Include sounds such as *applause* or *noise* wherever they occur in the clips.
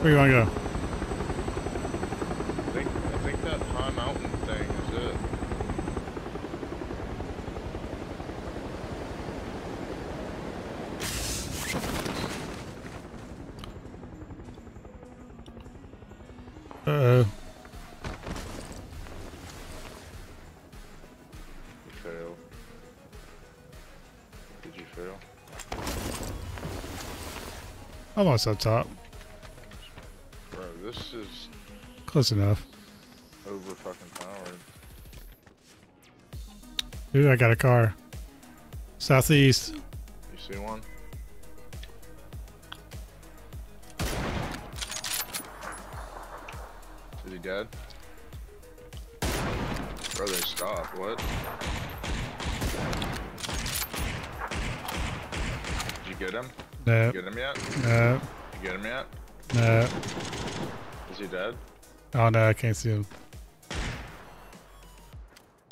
Where you want to go? I think I think that high mountain thing is it. Uh-oh. Failed. Did you fail? Almost up top. Close enough. over fucking powered. Ooh, I got a car. Southeast. You see one? Is he dead? Bro, they stopped. What? Did you get him? No, You get him yet? no, You get him yet? no. Is he dead? Oh no, I can't see him.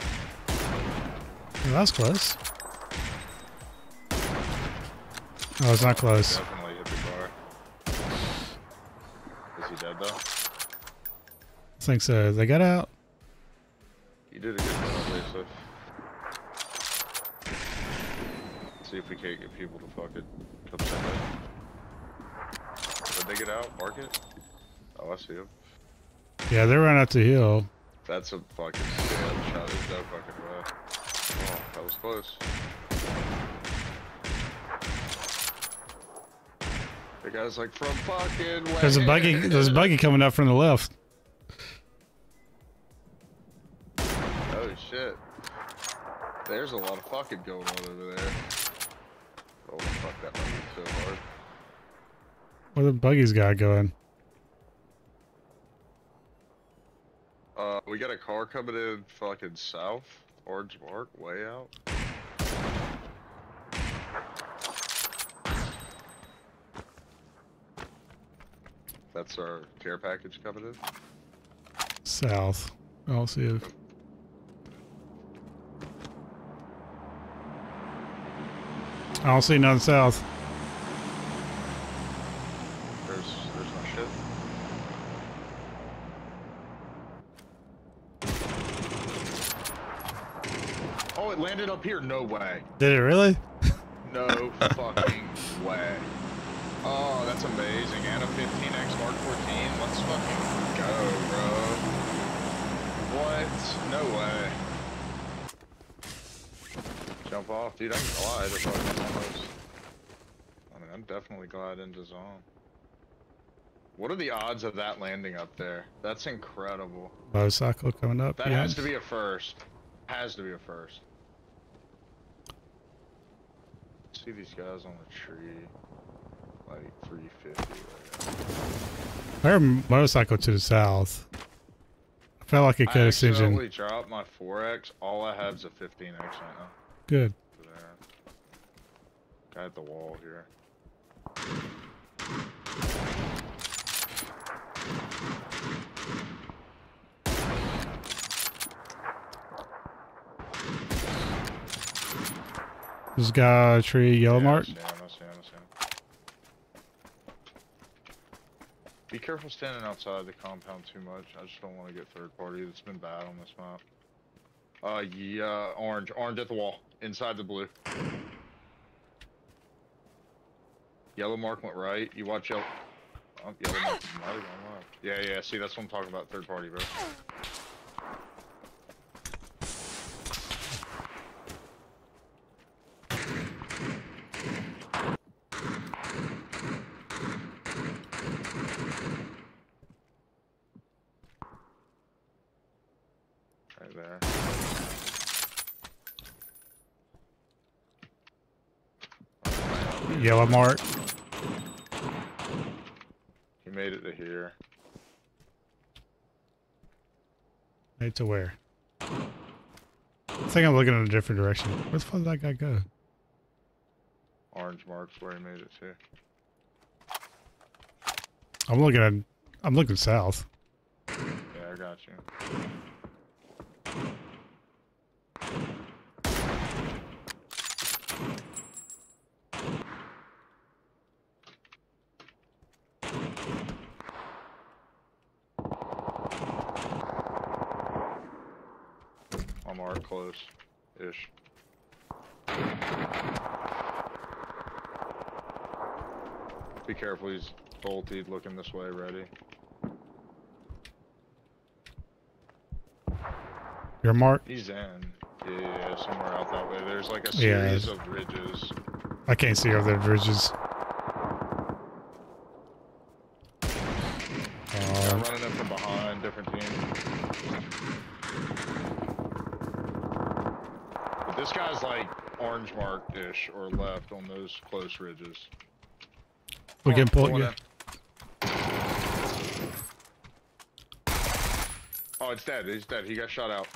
Oh, that was close. Oh, it's not close. Definitely hit the car. Is he dead though? I think so. They got out. You did a good job, Lisa. See if we can't get people to fucking come send it. Did they get out? Mark it? Oh, I see him. Yeah, they ran up the hill. That's a fucking shot. There's no fucking way. Oh, that was close. The guy's like, from fucking where? There's a buggy. There's a buggy coming up from the left. Oh shit. There's a lot of fucking going on over there. Oh fuck that buggy so hard. Where the buggy's got going? Uh, we got a car coming in fucking south. Orange mark, way out. That's our care package coming in. South. I'll see it. I don't see none south. There's, there's no shit. Oh, it landed up here. No way. Did it really? *laughs* No fucking way. Oh, that's amazing. And a 15x Mark 14. Let's fucking go, bro. What? No way. Jump off, dude. I can glide if I can almost. I mean, I'm definitely glide into zone. What are the odds of that landing up there? That's incredible. Motorcycle coming up. That yeah. has to be a first. Has to be a first. See these guys on the tree. Like 350 right I heard a motorcycle to the south. I felt like it could I have seen you. dropped my 4X. All I have is a 15X right now. Good. Over there. Guy at the wall here. This guy tree yellow Yeah, mark. I see him, I see him, I see him. Be careful standing outside the compound too much. I just don't want to get third party. It's been bad on this map. Uh, yeah, orange. Orange at the wall. Inside the blue. Yellow mark went right. You watch yellow. Oh, yellow mark. Yeah, yeah. See, that's what I'm talking about. Third party, bro. There. Yellow mark. He made it to here. Right to where? I think I'm looking in a different direction. Where the fuck did that guy go? Orange marks where he made it to. I'm looking at. I'm looking south. Yeah, I got you. I'm our close ish. Be careful, he's bolted looking this way, ready. Your mark? He's in. Yeah, yeah, somewhere out that way. There's like a Yeah, series it's- of ridges. I can't see over the bridges. Yeah, Uh, running in from behind, different team. But this guy's like orange marked-ish or left on those close ridges. we can pull you. Oh, it's dead. He's dead. He got shot out.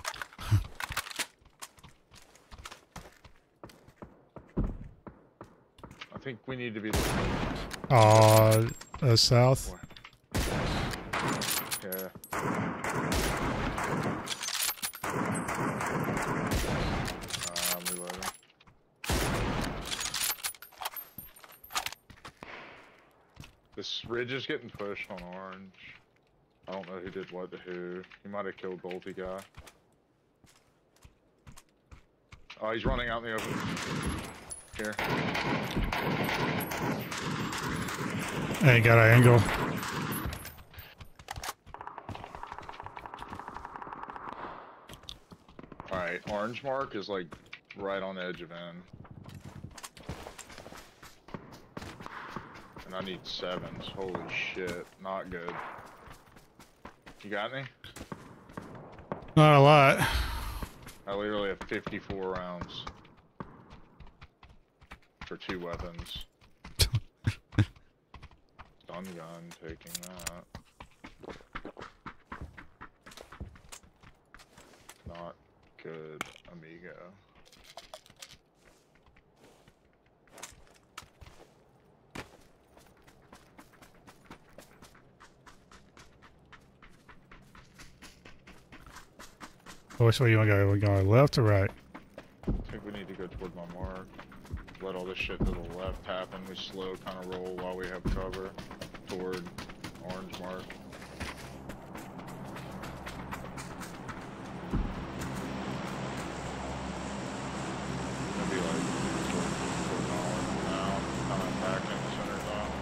Think we need to be. Uh, uh, south. Yeah. Um. This ridge is getting pushed on orange. I don't know who did what to who. He might have killed Bolty guy. Oh, he's running out in the open. Here. Hey, got an angle. Alright, orange mark is like right on the edge of N. And I need sevens. Holy shit. Not good. You got any? Not a lot. I literally have 54 rounds. For two weapons. *laughs* Stun gun, taking that. Not good, amigo. Oh, Which way you want to go? We going left or right? I think we need to go mark. Let all this shit to the left happen. We slow kind of roll while we have cover toward orange mark. Maybe like toward, toward Holland now, kind of back in the center zone.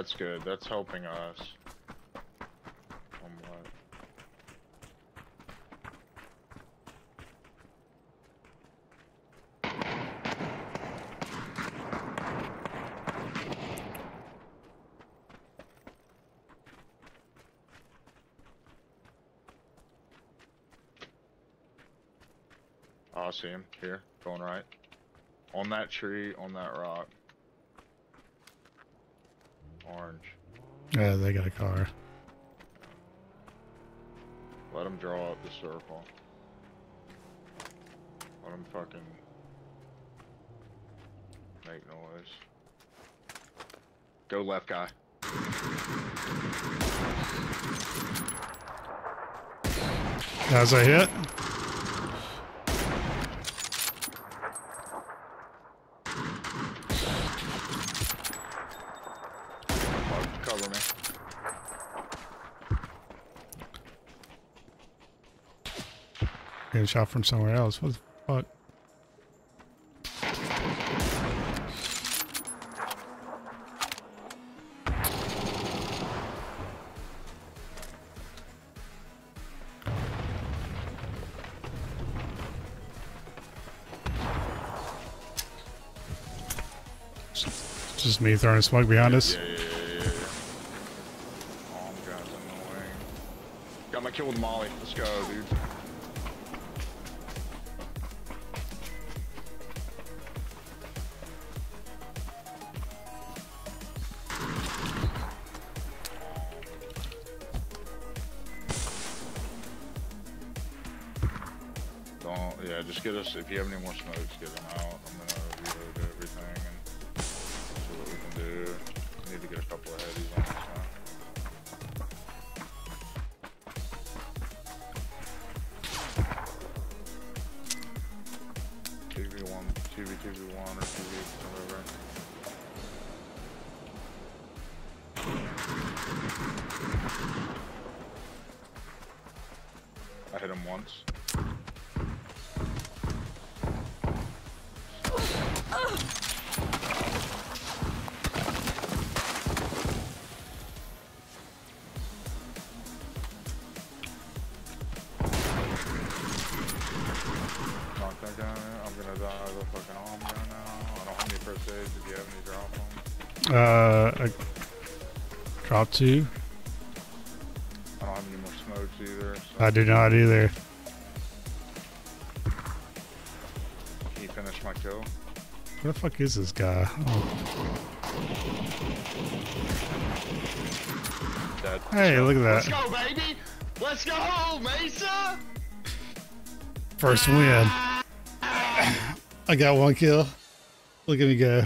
That's good. That's helping us. I see him here, going right. On that tree, on that rock. Orange. Yeah, they got a car. Let them draw up the circle. Let them fucking make noise. Go left guy. As I hit. Fuck, cover me. Getting shot from somewhere else. What the fuck? Just me throwing a smoke behind us. Yeah, yeah, yeah, yeah, kill with Molly. Let's go, dude. Yeah, just get us, if you have any more smokes, get them out. I'm gonna reload everything and see what we can do. Need to get a couple of headies on this time. TV1, TV, TV1 or TV, whatever. I hit him once. Knock that guy out. I'm gonna die of the fucking arm gun now. I don't have any first aids if you have any drop them. Uh, I drop two. I don't have any more smokes either. So I do not either. can you finish my kill? Where the fuck is this guy? Oh. Dead. Hey, look at that. Let's go, baby! Let's go, Mesa! First win. I got one kill. Look at me go.